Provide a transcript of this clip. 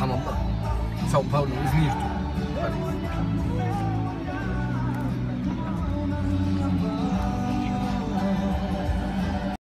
subhanallah são Paulo, İzmir'dir.